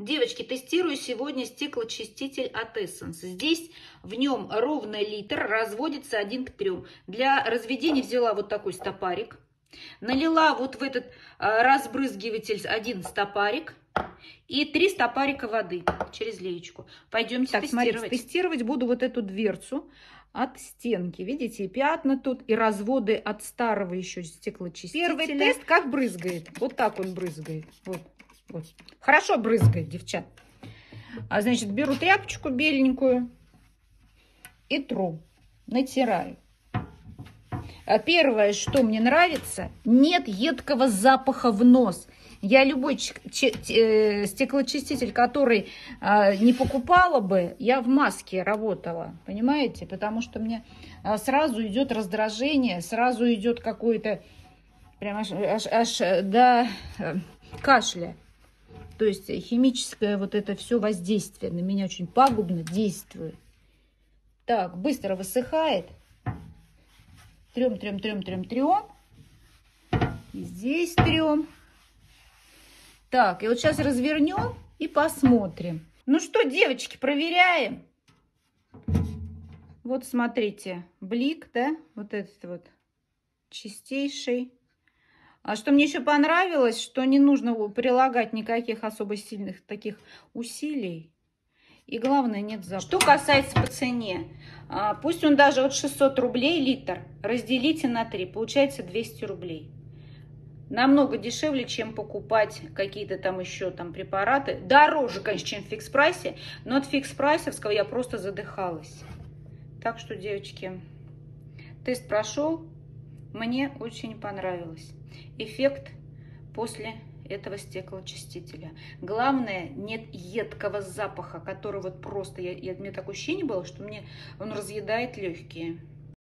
Девочки, тестирую сегодня стеклоочиститель от Essence. Здесь в нем ровно литр, разводится 1 к 3. Для разведения взяла вот такой стопарик. Налила вот в этот а, разбрызгиватель один стопарик и три стопарика воды через леечку. Пойдемте так, тестировать. Смотрите, тестировать буду вот эту дверцу от стенки. Видите, и пятна тут, и разводы от старого еще стеклоочистителя. Первый тест как брызгает. Вот так он брызгает. Вот. Хорошо брызгает, девчат. А значит, беру тряпочку беленькую и тру, натираю. А первое, что мне нравится, нет едкого запаха в нос. Я любой э, стеклоочиститель, который э, не покупала бы, я в маске работала, понимаете? Потому что мне э, сразу идет раздражение, сразу идет какое-то прям аж, аж, аж до э, кашля. То есть химическое вот это все воздействие на меня очень пагубно действует. Так, быстро высыхает. Трем, трем, трем, трем, трем. И здесь трем. Так, и вот сейчас развернем и посмотрим. Ну что, девочки, проверяем. Вот смотрите, блик, да, вот этот вот чистейший. А что мне еще понравилось, что не нужно прилагать никаких особо сильных таких усилий. И главное, нет запаха. Что касается по цене, а, пусть он даже вот 600 рублей литр, разделите на 3, получается 200 рублей. Намного дешевле, чем покупать какие-то там еще там препараты. Дороже, конечно, чем в фикс-прайсе, но от фикс-прайсовского я просто задыхалась. Так что, девочки, тест прошел, мне очень понравилось эффект после этого стеклоочистителя. Главное, нет едкого запаха, который вот просто, я, я, у такое ощущение было, что мне он разъедает легкие.